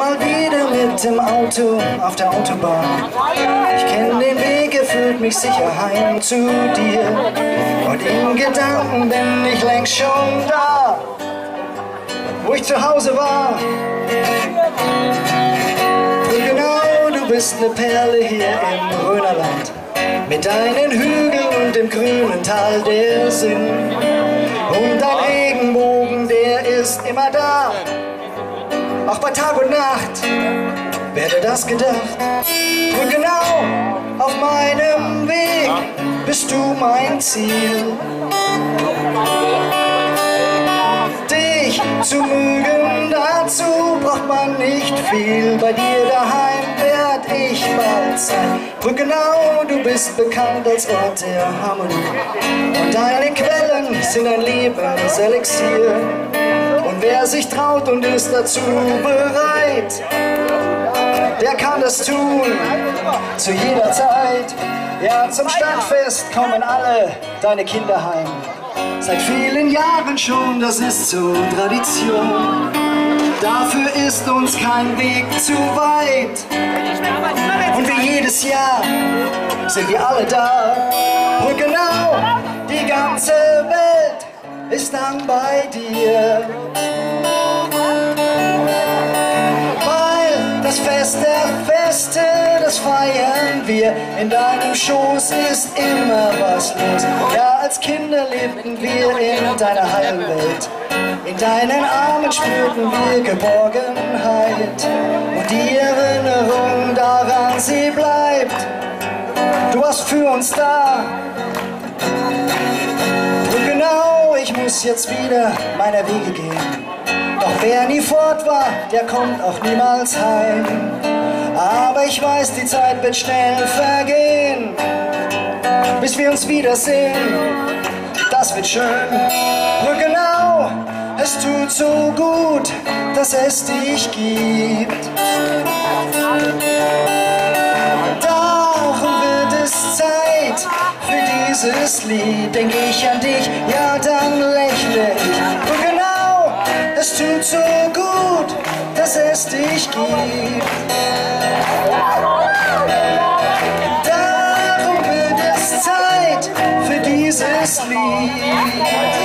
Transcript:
mal wieder mit dem Auto auf der Autobahn. Ich kenne den Weg, er führt mich sicher heim zu dir. Und in Gedanken bin ich längst schon da, wo ich zu Hause war. Und genau, du bist eine Perle hier im Rönerland. Mit deinen Hügeln und dem grünen Tal der Sinn. Und dein Regenbogen, der ist immer da auch bei Tag und Nacht. Werde das gedacht? Und genau auf meinem Weg bist du mein Ziel. Dich zu mögen, dazu braucht man nicht viel. Bei dir daheim werd ich bald sein. Und genau, du bist bekannt als Ort der Harmonie. Und deine Quellen sind ein Lebenselixier. Und wer sich traut und ist dazu bereit, der kann das tun, zu jeder Zeit. Ja, zum Stadtfest kommen alle deine Kinder heim. Seit vielen Jahren schon, das ist so Tradition. Dafür ist uns kein Weg zu weit. Und wie jedes Jahr sind wir alle da. Und genau die ganze Welt dann bei dir. Weil das Fest der Feste, das feiern wir. In deinem Schoß ist immer was los. Ja, als Kinder lebten wir in deiner heilen Welt. In deinen Armen spürten wir Geborgenheit. Und die Erinnerung daran, sie bleibt. Du warst für uns da. Muss jetzt wieder meiner Wege gehen. Doch wer nie fort war, der kommt auch niemals heim. Aber ich weiß, die Zeit wird schnell vergehen, bis wir uns wiedersehen. Das wird schön. Und genau, es tut so gut, dass es dich gibt. Für dieses Lied. Denk ich an dich, ja dann lächle ich. Und genau, es tut so gut, dass es dich gibt. Darum wird es Zeit für dieses Lied.